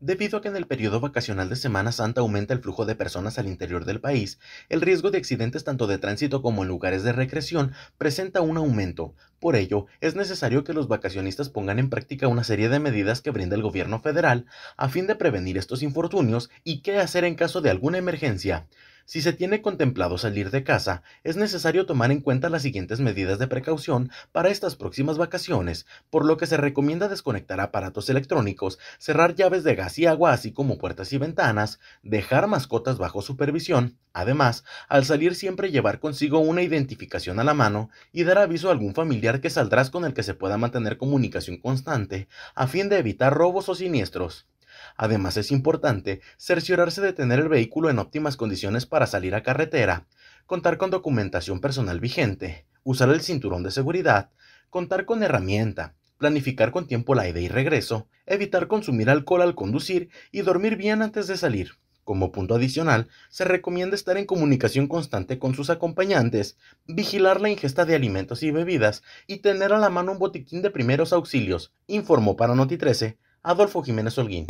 Debido a que en el periodo vacacional de Semana Santa aumenta el flujo de personas al interior del país, el riesgo de accidentes tanto de tránsito como en lugares de recreación presenta un aumento. Por ello, es necesario que los vacacionistas pongan en práctica una serie de medidas que brinda el gobierno federal a fin de prevenir estos infortunios y qué hacer en caso de alguna emergencia. Si se tiene contemplado salir de casa, es necesario tomar en cuenta las siguientes medidas de precaución para estas próximas vacaciones, por lo que se recomienda desconectar aparatos electrónicos, cerrar llaves de gas y agua, así como puertas y ventanas, dejar mascotas bajo supervisión, además, al salir siempre llevar consigo una identificación a la mano y dar aviso a algún familiar que saldrás con el que se pueda mantener comunicación constante, a fin de evitar robos o siniestros. Además es importante cerciorarse de tener el vehículo en óptimas condiciones para salir a carretera, contar con documentación personal vigente, usar el cinturón de seguridad, contar con herramienta, planificar con tiempo la ida y regreso, evitar consumir alcohol al conducir y dormir bien antes de salir. Como punto adicional, se recomienda estar en comunicación constante con sus acompañantes, vigilar la ingesta de alimentos y bebidas y tener a la mano un botiquín de primeros auxilios, informó para Noti 13 Adolfo Jiménez Holguín.